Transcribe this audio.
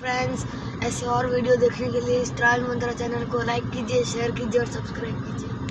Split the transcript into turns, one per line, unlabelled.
Friends ऐसे और video देखने के लिए स्टाइल मंत्रा चैनल को लाइक कीजिए शेयर कीजिए और सब्सक्राइब कीजिए।